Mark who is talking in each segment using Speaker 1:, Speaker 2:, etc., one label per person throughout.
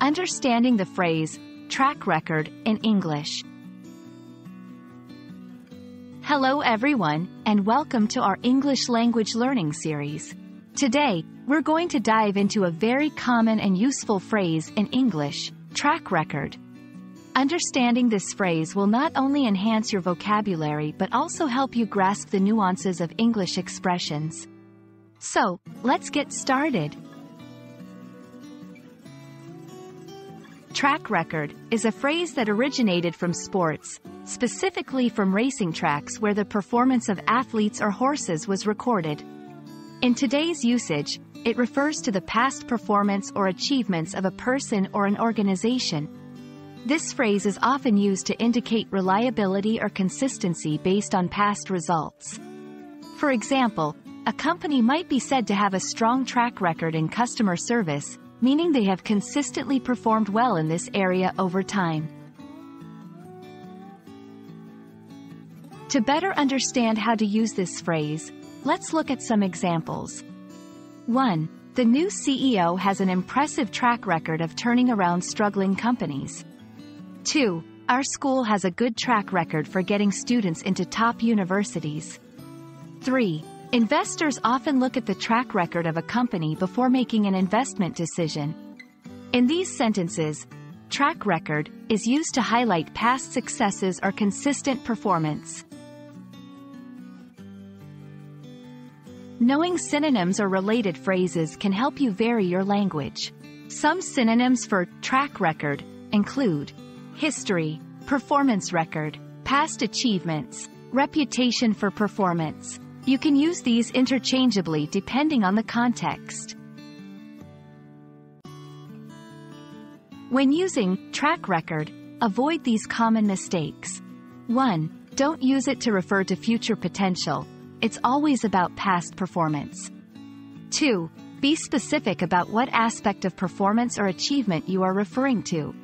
Speaker 1: Understanding the phrase, track record, in English. Hello everyone, and welcome to our English language learning series. Today, we're going to dive into a very common and useful phrase in English, track record. Understanding this phrase will not only enhance your vocabulary but also help you grasp the nuances of English expressions. So, let's get started. Track record is a phrase that originated from sports, specifically from racing tracks where the performance of athletes or horses was recorded. In today's usage, it refers to the past performance or achievements of a person or an organization. This phrase is often used to indicate reliability or consistency based on past results. For example, a company might be said to have a strong track record in customer service, meaning they have consistently performed well in this area over time. To better understand how to use this phrase, let's look at some examples. 1. The new CEO has an impressive track record of turning around struggling companies. 2. Our school has a good track record for getting students into top universities. 3. Investors often look at the track record of a company before making an investment decision. In these sentences, track record is used to highlight past successes or consistent performance. Knowing synonyms or related phrases can help you vary your language. Some synonyms for track record include history, performance record, past achievements, reputation for performance, you can use these interchangeably depending on the context. When using track record, avoid these common mistakes. 1. Don't use it to refer to future potential. It's always about past performance. 2. Be specific about what aspect of performance or achievement you are referring to.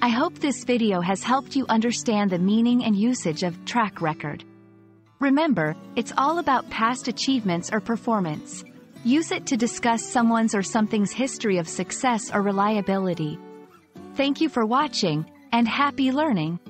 Speaker 1: I hope this video has helped you understand the meaning and usage of track record. Remember, it's all about past achievements or performance. Use it to discuss someone's or something's history of success or reliability. Thank you for watching, and happy learning!